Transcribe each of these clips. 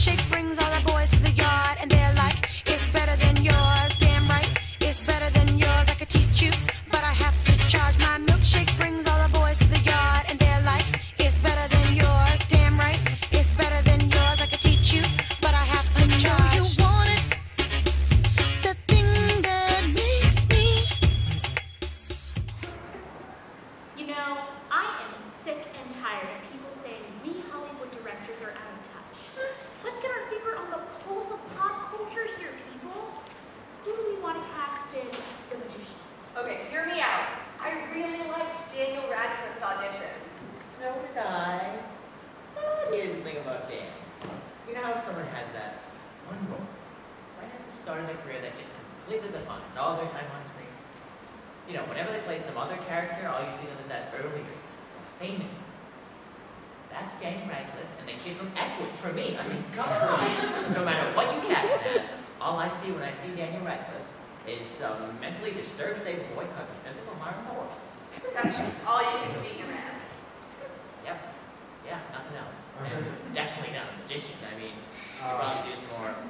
shake I mean, you probably do some more.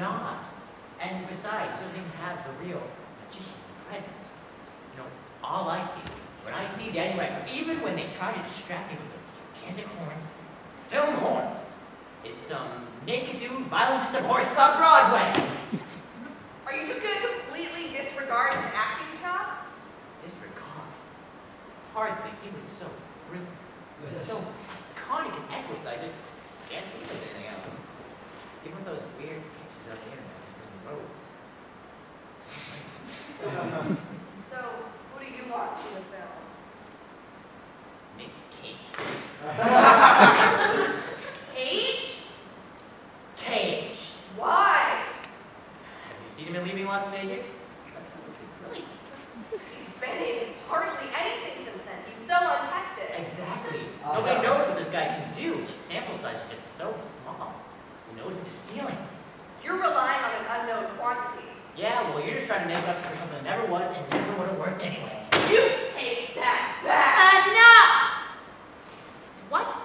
not. And besides, doesn't even have the real magician's presence. You know, all I see, when I see Daniel Radcliffe, even when they try to distract me with those gigantic horns, film horns, is some naked dude violent at the horses on Broadway. Are you just going to completely disregard his acting chops? Disregard? Hardly. He was so brilliant. He was so iconic and Equus that I just can't see him anything else. Even with those weird does the internet, it doesn't. So who do you want in the film? Maybe Cage. Cage? Cage. Why? Have you seen him in Leaving Las Vegas? Absolutely. Really? He's been in hardly anything since then. He's so untested. Exactly. Nobody knows what this guy can do. His sample size is just so small. He knows the ceilings. You're relying on an unknown quantity. Yeah, well, you're just trying to make up for something that never was and never would have worked anyway. You take that back! Enough! What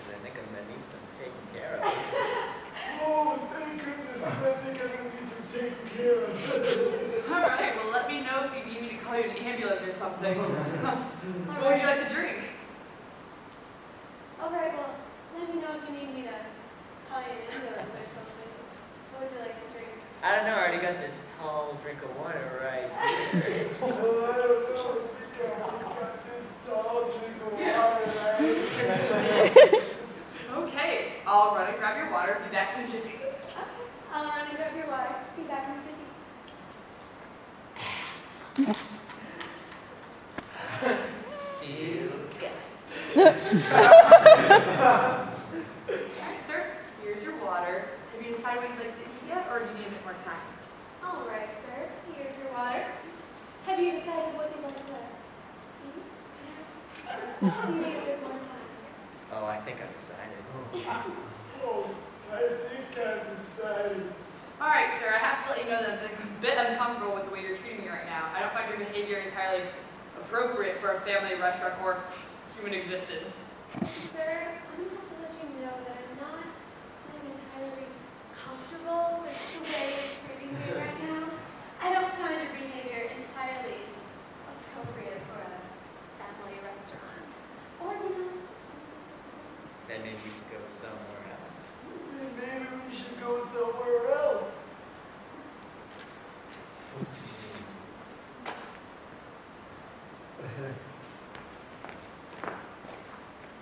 thank goodness. I think I'm gonna need some taken care of. Oh, thank goodness, I think I'm gonna need some taken care of. All right, well, let me know if you need me to call you an ambulance or something. what would you like to drink? All right, well, let me know if you need me to call you an ambulance or something. What would you like to drink? I don't know. I already got this tall drink of water right here. Oh, I don't know, yeah, I got this tall drink of water, right? Okay, I'll run and grab your water. Be back in a jiffy. Okay, I'll run and grab your water. Be back in a jiffy. Silk. Alright, sir. Here's your water. Have you decided what you'd like to eat yet, or do you need a bit more time? All right, sir. Here's your water. Have you decided what you'd like to eat? Do you need a bit more time? Oh, I think I've decided. Oh, I think I've decided. All right, sir. I have to let you know that I'm a bit uncomfortable with the way you're treating me right now. I don't find your behavior entirely appropriate for a family restaurant or human existence. Sir, I'm going to have to let you know that I'm not feeling entirely comfortable with the way you're treating me right now. I don't find your behavior entirely appropriate for a family restaurant. Or, you know, Then maybe we should go somewhere else. Maybe we should go somewhere else.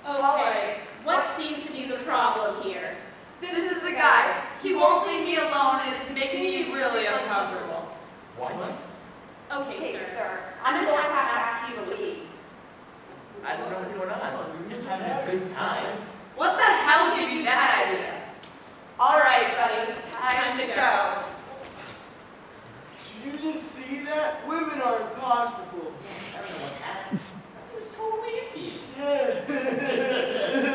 Okay. What seems to be the problem here? This is the guy. He won't leave me alone, and it's making me really uncomfortable. What? Okay, Hey, sir. sir, I'm gonna have to ask you to leave. I don't know what's going on. We were just having a good time. What the hell gave you that idea? All right, buddy, time to go. Did you just see that? Women are impossible. I don't know what happened. I was totally into you.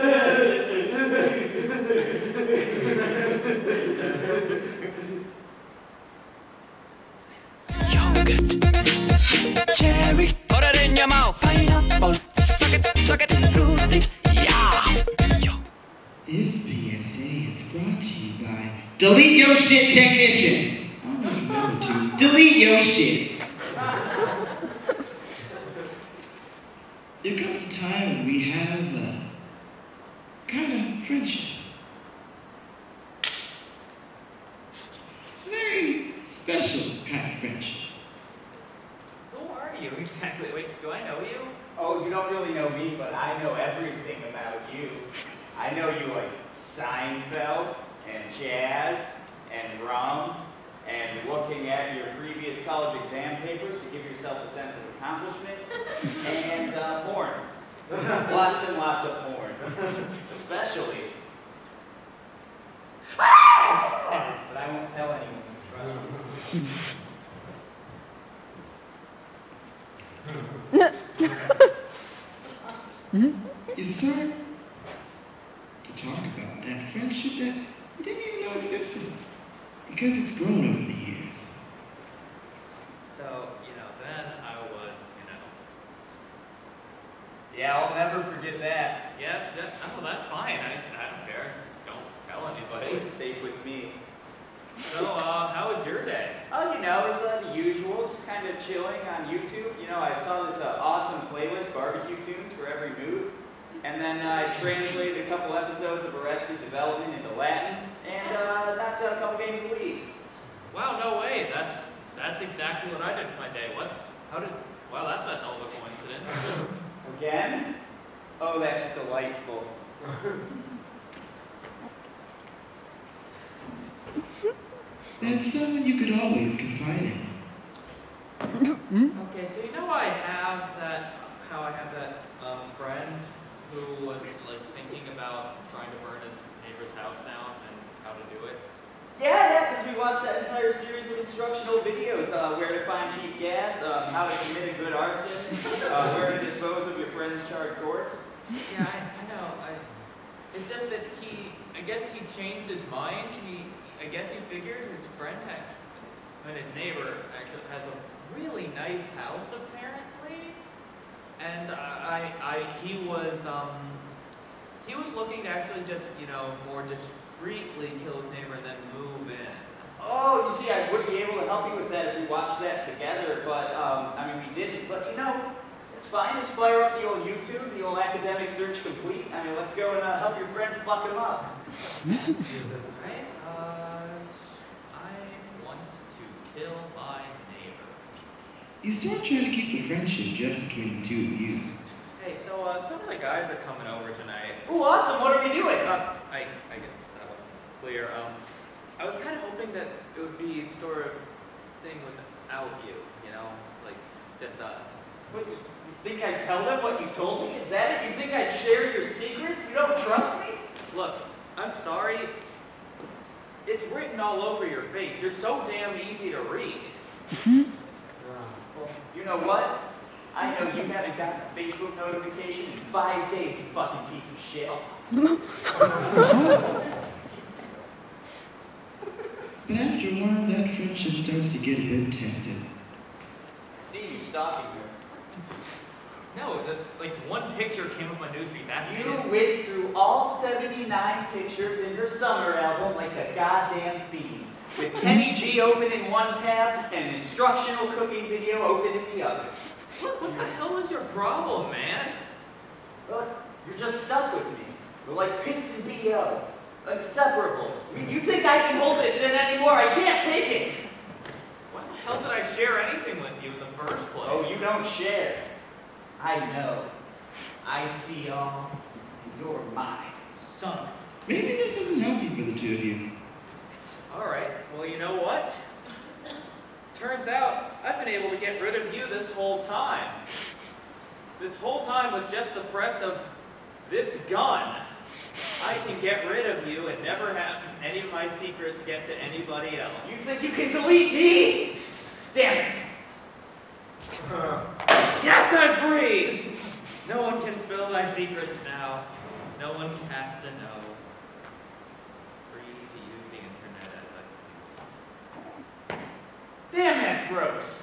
Delete Your Shit Technicians. Delete your shit. There comes a time when we have a kind of friendship. Very special kind of friendship. Who are you exactly? Wait, do I know you? Oh, you don't really know me, but I know everything about you. I know you like Seinfeld and jazz and rum and looking at your previous college exam papers to give yourself a sense of accomplishment and uh, porn. lots and lots of porn. Especially. but I won't tell anyone. Trust me. You start to talk about that friendship that you didn't even know existed because it's grown over the years. So, you know, then I was, you know. Yeah, I'll never forget that. Yeah, yeah, oh, that's fine. I, I don't care. Just don't tell anybody. It's safe with me. So, uh, how was your day? Oh, you know, it's uh, the usual, just kind of chilling on YouTube. You know, I saw this uh, awesome playlist, barbecue tunes for every mood. And then uh, I translated a couple episodes of Arrested Development into Latin, and uh, knocked out a couple games of League. Wow, no way. That's that's exactly what I did for my day. What? How did? Wow, that's a hell of a coincidence. Again? Oh, that's delightful. That's someone you could always confide in. Okay, so you know I have that, how I have that um, friend who was like thinking about trying to burn his neighbor's house down and how to do it. Yeah, yeah, because we watched that entire series of instructional videos, uh, where to find cheap gas, um, how to commit a good arson, uh, where to dispose of your friend's charred corpse. Yeah, I, I know. I, it's just that he, I guess he changed his mind. He, I guess he figured his friend had, and his neighbor actually has a really nice house apparently, and I, I, I he was, um, he was looking to actually just, you know, more discreetly kill his neighbor and then move in. Oh, you see, I would be able to help you with that if we watched that together, but, um, I mean, we didn't. But, you know, it's fine. Just fire up the old YouTube, the old academic search complete. I mean, let's go and uh, help your friend fuck him up. Right? Uh, I want to kill my neighbor. You start trying to keep the friendship just between the two of you. Hey, so uh, some of the guys are coming over tonight. Ooh, awesome. What are we doing? Uh, I, I guess that wasn't clear. Um, I was kind of hoping that it would be sort of thing without you, you know, like just us. What, you you think I'd tell them what you told me? Is that it? You think I'd share your secrets? You don't trust me? Look, I'm sorry. It's written all over your face. You're so damn easy to read. Well, you know what? I know you haven't gotten a Facebook notification in five days, you fucking piece of shit. But after a while, that friendship starts to get a bit tested. I see you stalking her. No, the, like one picture came up my newsfeed. That's You it. went through all 79 pictures in her summer album like a goddamn fiend. With Kenny G open in one tab and an instructional cooking video open in the other. What, what the hell is your problem, man? Look, you're just stuck with me. We're like Pitts and BO. Inseparable. I mean, you think I can hold this in anymore? I can't take it. Why the hell did I share anything with you in the first place? Oh, you don't share. I know. I see all, and you're mine. son. of- Maybe this isn't healthy for the two of you. All right. Well, you know what? Turns out I've been able to get rid of you this whole time. This whole time with just the press of this gun, I can get rid of you and never have any of my secrets get to anybody else. You think you can delete me? Damn it. Yes, I'm free! No one can spill my secrets now. No one has to know. Free to use the internet as I Damn, gross.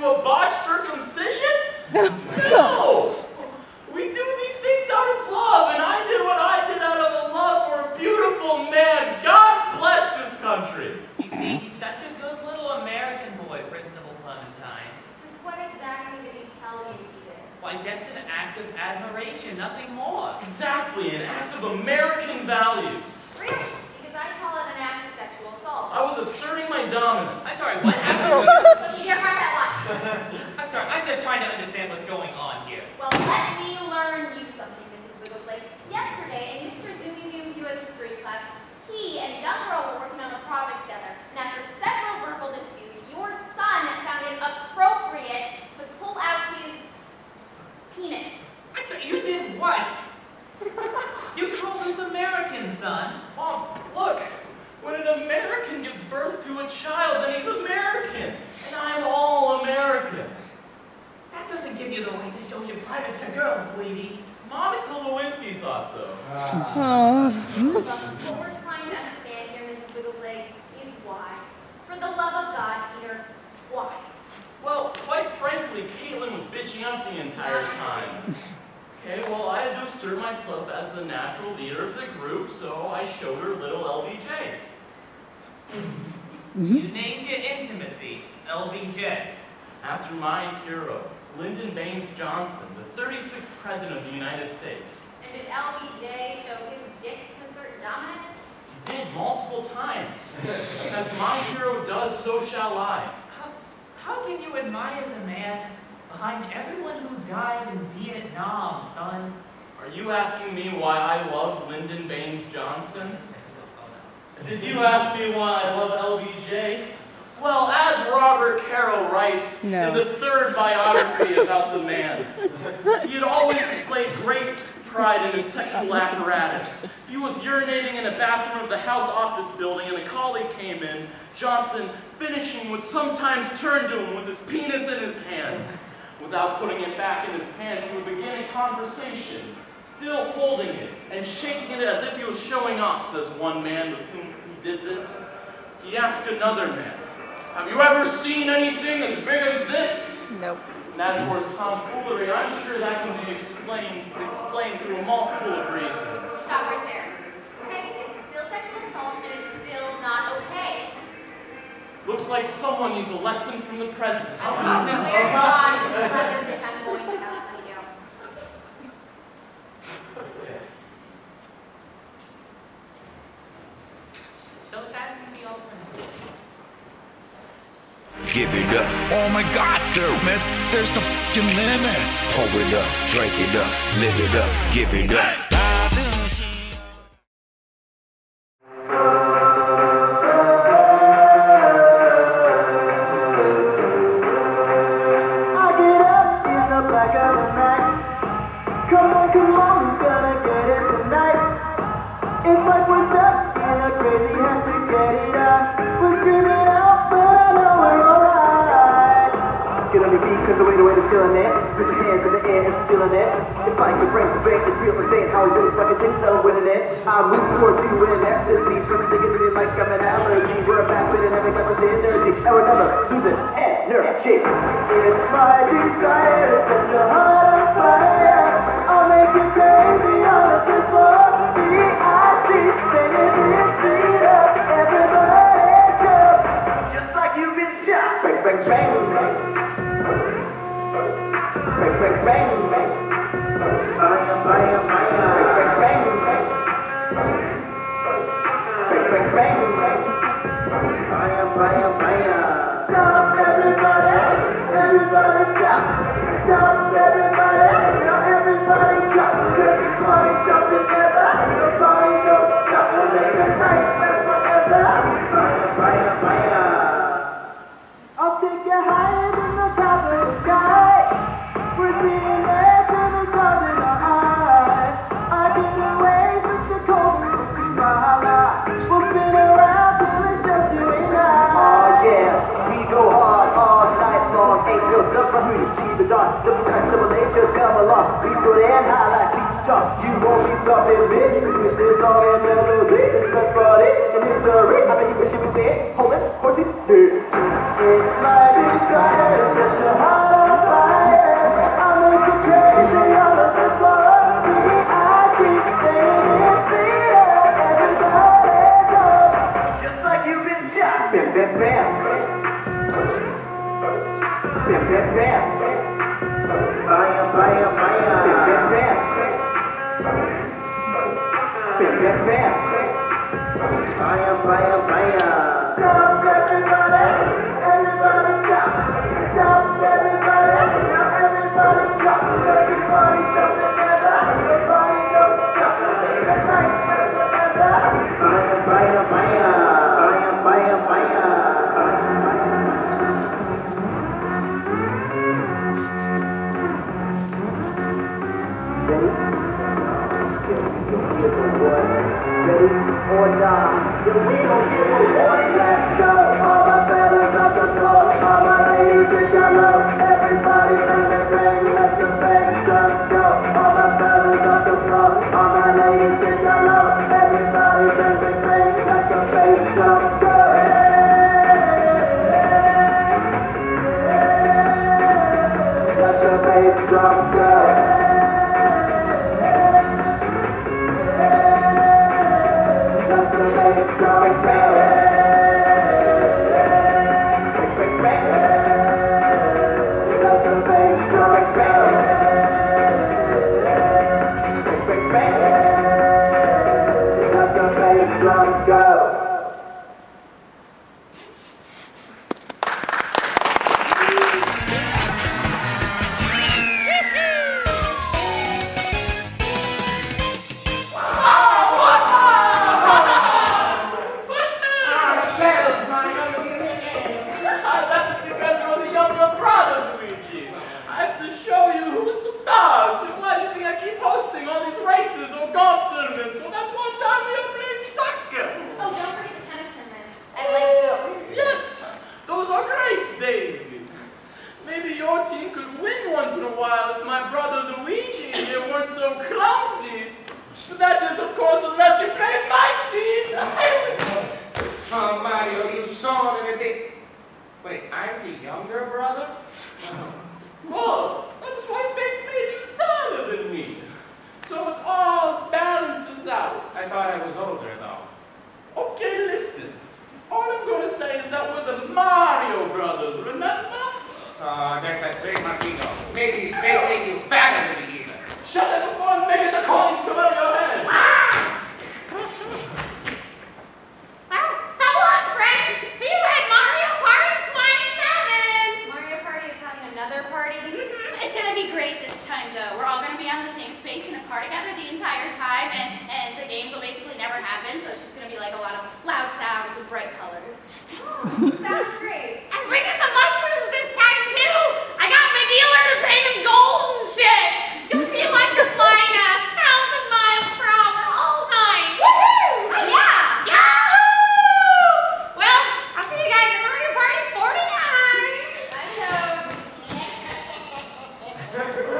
To a botched circumcision? no! We do these things out of love, and I did what I did out of a love for a beautiful man. God bless this country. You see, he's such a good little American boy, Principal Clementine. Just what exactly did he tell you he did? Why, just an act of admiration, nothing more. Exactly, an act of American values. Really? Because I call it an act of I was asserting my dominance. I'm sorry, what happened? Here, hard that line. I'm sorry, I'm just trying to understand what's going on here. Well, let me learn you something, Mrs. Wigglesworth. Yesterday, in Mr. Zoomy Zoom's U.S. history class, he and a young girl were working on a project together, and after several verbal disputes, your son found it appropriate to pull out his penis. I thought you did what? You called us American, son. Mom, look. When an American gives birth to a child, then he's American. And I'm all American. That doesn't give you the right to show your private to girls, sweetie. Monica Lewinsky thought so. What we're trying to understand here, Mrs. Wigglesleg, is why. For the love of God, Peter, why? Well, quite frankly, Caitlin was bitching up the entire time. Okay, well, I had to assert myself as the natural leader of the group, so I showed her little LBJ. You named it intimacy, LBJ. After my hero, Lyndon Baines Johnson, the 36th President of the United States. And did LBJ show his dick to assert dominance? He did multiple times. As my hero does, so shall I. How, how can you admire the man behind everyone who died in Vietnam, son? Are you asking me why I love Lyndon Baines Johnson? Did you ask me why I love LBJ? Well, as Robert Caro writes No. in the third biography about the man, he had always displayed great pride in his sexual apparatus. If he was urinating in a bathroom of the House office building and a colleague came in, Johnson, finishing, would sometimes turn to him with his penis in his hand. Without putting it back in his pants, he would begin a conversation, still holding it and shaking it as if he was showing off, says one man with whom he did this. He asked another man, Have you ever seen anything as big as this? Nope. And as for his tomfoolery, I'm sure that can be explained explained through a multiple of reasons. Stop right there. Okay, it's still sexual assault and it's still not okay. Looks like someone needs a lesson from the president. Oh, God, no, where's God? President, I'm going to have to go. So that can be alternative. Give it up. Oh my God, there, man, there's the fucking limit. Pour it up, drink it up, live it up, give it up. It I'm an allergy. We're a back and haven't got this energy. And we're never losing energy. It's my desire to set your heart on fire. I'll make you crazy on a this floor. B.I.G. Singing this beat up. Everybody jump. Just like you've been shot. Bang, bang. Bang, bang, bang, bang. Bang, bang, bang. Bang, bang, Stop everybody. Everybody stop. Stop history. I bet you wish you would be holding horses. It's my desire to set your heart on fire. I'll make you crazy the dance floor. B.I.G. Saying it's beat up. Everybody jump. Just like you've been shot. Bam, bam. Bam, bam, bam. Bam, we go, here we go, so clumsy. But that is, of course, unless you play my team. Oh, Mario, you son of a dick. Wait, I'm the younger brother? Of course, that is why fate's made you taller than me. So it all balances out. I thought I was older, though. Okay, listen. All I'm going to say is that we're the Mario brothers, remember? Uh, oh, there's that big Marquito. Maybe they make you fatter than me. Shut it before I'm making the coins come out of your head. Well, so long, friends. See you at Mario Party 27. Mario Party is having another party. Mm-hmm. It's gonna be great this time though. We're all gonna be on the same space in a car together the entire time and, and the games will basically never happen, so it's just gonna be like a lot of loud sounds and bright colors. Sounds great. And bring in the mushrooms this time too! I got my dealer to paint them gold and shit! You'll feel like you're flying at a thousand miles per hour all night! Woohoo! Oh, yeah. Yahoo! Well, I'll see you guys at Mario Party 49! I know. Hey, Waluigi. Hey, Peach. Hey, Daisy. How was the race? It was okay, but Mario won again, mostly since he cheated. The guy's out there like he's minting blue shells or something. I know, I tell him not to, but he always comes back with that, it's called the Mario Cup, not that everybody gets a fair shot cup. Well, uh, you know what I always say? Everybody cheat up next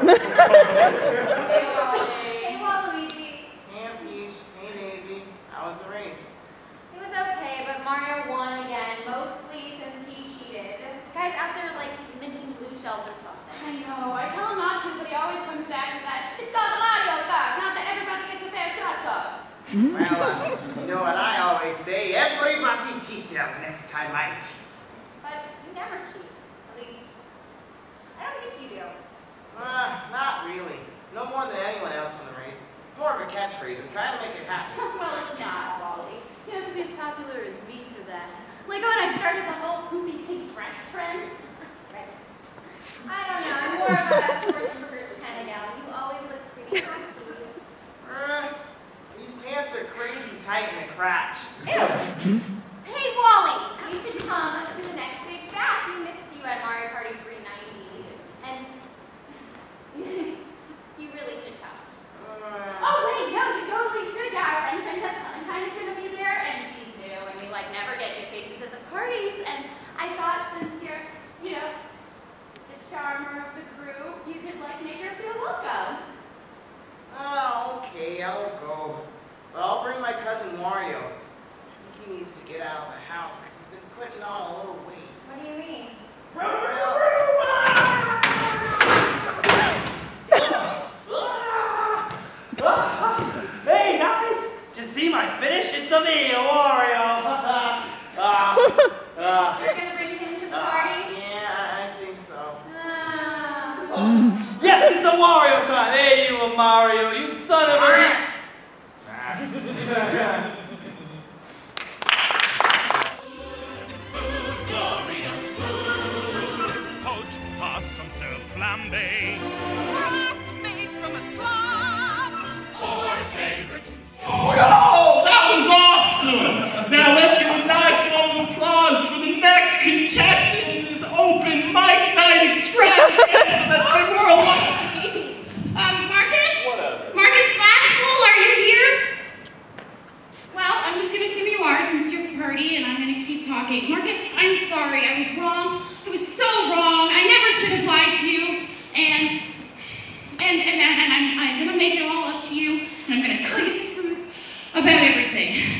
time I cheat. But you never cheat. At least, I don't think you do. Uh, not really. No more than anyone else in the race. It's more of a catchphrase. I'm trying to make it happen. well, it's not, Wally. You have to be as popular as me for that. Like when I started the whole poofy pink dress trend. I don't know. I'm more of a short skirts kind of gal. You always look pretty happy. Uh, these pants are crazy tight in the crotch. Ew. Hey, Wally, you should come to the next big bash. We missed you at Mario Party 390. And you really should come. Uh, Oh wait, no, you totally should. Yeah, our friend Princess Clementine is gonna be there, and she's new, and we like never get new faces at the parties. And I thought since you're, you know, the charmer of the group, you could like make her feel welcome. Oh, okay, I'll go. But I'll bring my cousin Mario. I think he needs to get out of the house because he's been putting on a little weight. What do you mean? Well, Hey guys, did you see my finish? It's a me, a Wario. Ah, ah, You're gonna bring him to the party? yeah, I think so. Ah. yes, it's a Wario time. Hey, you a Mario, you son of a. Glorious food. Poached possum served flambe. Broth made from a slop. Or sabers. Oh, that In this open mic night extravaganza that's been worldwide. Um, Marcus? Whatever. Marcus Glasspool, are you here? Well, I'm just going to assume you are since you're party and I'm going to keep talking. Marcus, I'm sorry. I was wrong. I was so wrong. I never should have lied to you. And, and, and, and, and I'm, I'm going to make it all up to you and I'm going to tell you the truth about everything.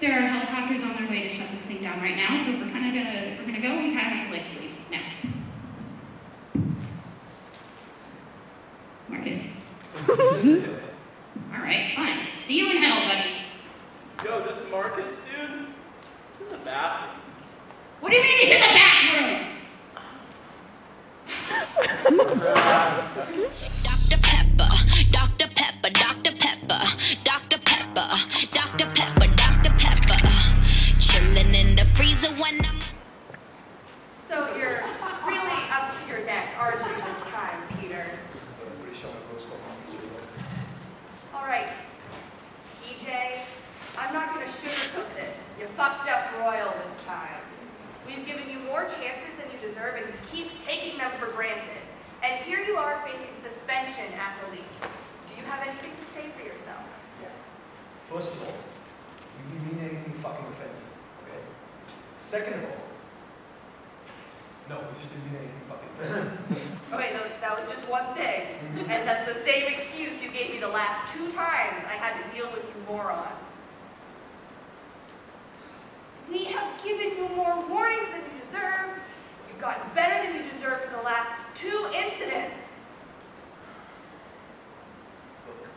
There are helicopters on their way to shut this thing down right now, so if we're kind of gonna if we're gonna go, we kind of have to like leave now. more warnings than you deserve. You've gotten better than you deserve for the last two incidents. Look,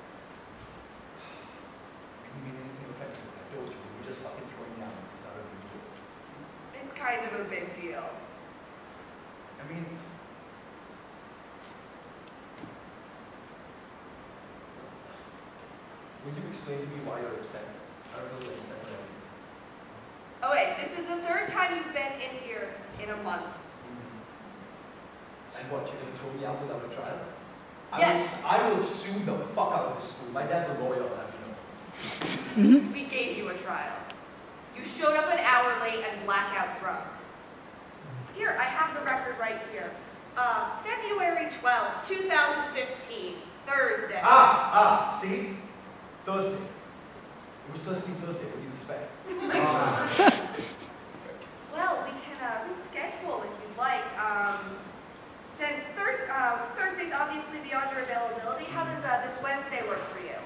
I didn't mean anything offensive. I told you, we were just fucking throwing down. It's not a big deal. It's kind of a big deal. I mean, Will you explain to me why you're upset? I don't really understand. Oh wait, this is the third time you've been in here in a month. And what, you're gonna throw me out without a trial? I yes. Will, I will sue the fuck out of this school. My dad's a lawyer, I you know. We gave you a trial. You showed up an hour late and blackout drunk. Here, I have the record right here. Uh, February 12th, 2015, Thursday. Ah, ah, see? Thursday. It was Thursday, Thursday. well, we can uh, reschedule if you'd like. Um, since thurs uh, Thursday's obviously beyond your availability, how does uh, this Wednesday work for you?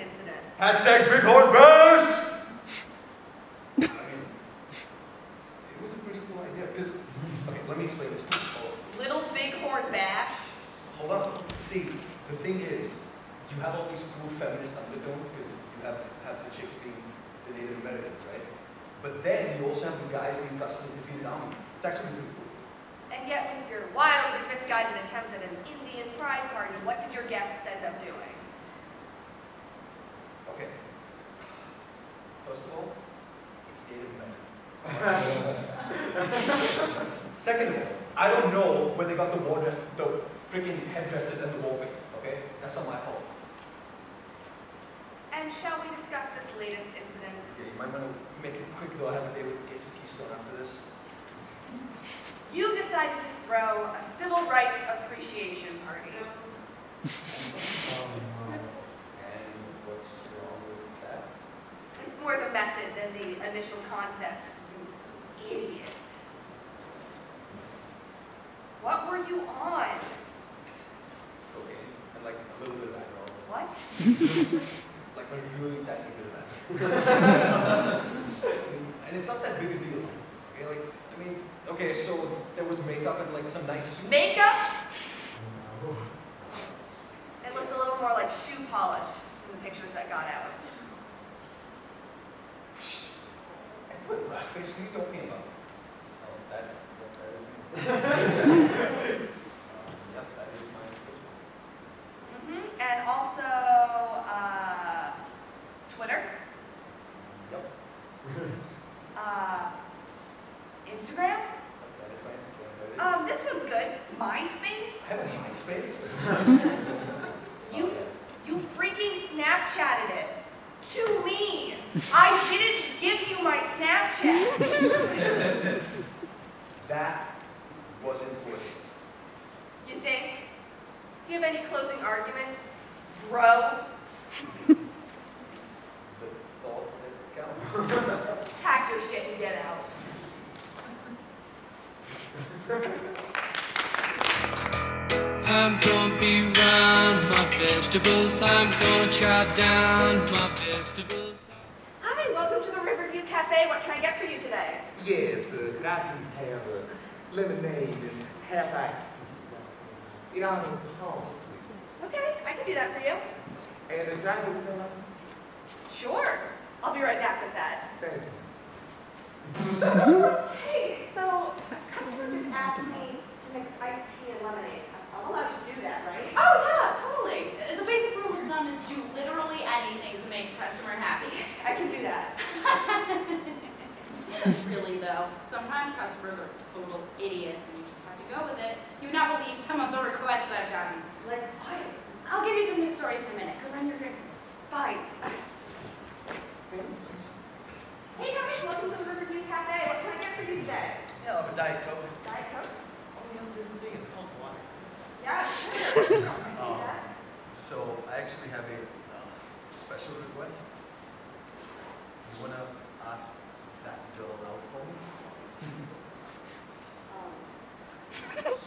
Incident. Hashtag Bighorn Bears! I mean, it was a pretty cool idea, because, okay, let me explain this to you. Hold on. Little bighorn bash. Hold on. See, the thing is, you have all these cool feminist undertones, because you have, have the chicks being the Native Americans, right? But then you also have the guys being Custer's defeated army. It's actually really cool. And yet, with your wildly misguided attempt at an Indian pride party, what did your guests end up doing? Okay. First of all, it's Native American. Second of all, I don't know where they got the war dress, the freaking headdresses and the wall paint, okay? That's not my fault. And shall we discuss this latest incident? Yeah, you might want to make it quick though. I have a day with Casey Keystone after this. You decided to throw a civil rights appreciation party. And what's wrong with that? It's more the method than the initial concept, you idiot. What were you on? Okay, and like a little bit of background. What? Like a really tiny bit of background. and it's not that big a deal. Okay, like, I mean, okay, so there was makeup and like some nice suits. Makeup? It looked a little more like shoe polish in the pictures that got out. And what blackface were you talking about? Oh, that, that, that is me. yep, that is my Facebook. hmm And also, uh, Twitter, Yep. uh, Instagram. That is my Instagram. That is. Um, this one's good. MySpace. I have a MySpace. You, you freaking Snapchatted it to me. I didn't give you my Snapchat. that was important. You think? Do you have any closing arguments, bro? It's the thought that counts. Pack your shit and get out. I'm gonna be round my vegetables. I'm gonna chop down my vegetables. Hi, welcome to the Riverview Cafe. What can I get for you today? Yes, uh, could I please have a lemonade and half iced tea? It on the pause, please. Okay, I can do that for you. And a dry hotel, Sure. I'll be right back with that. thank you. Hey, so a customer just asked me to mix iced tea and lemonade. I'm allowed to do that, right? Oh, yeah, totally. The basic rule of thumb is do literally anything to make a customer happy. I can do that. really, though, sometimes customers are total idiots and you just have to go with it. You would not believe some of the requests I've gotten. Like what? I'll give you some good stories in a minute. Go run your drink first. Fine. Hey guys, welcome to the Riverview Cafe. What can I get for you today? Yeah, I'll have a Diet Coke. Diet Coke? Oh, you know this thing, it's called water. Yeah, sure. I can do Oh. That. So I actually have a uh, special request. Do you want to ask that girl out for me? Um,